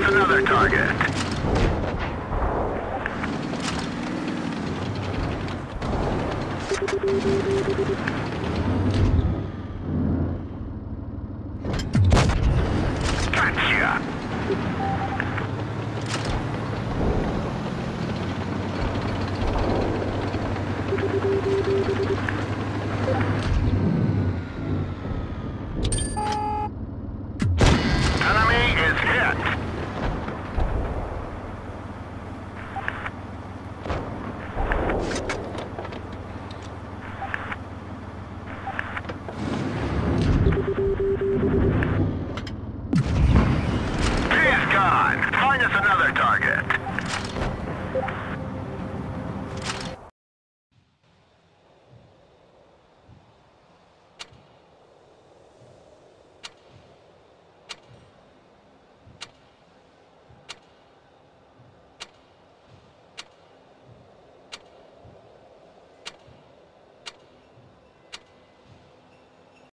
another target.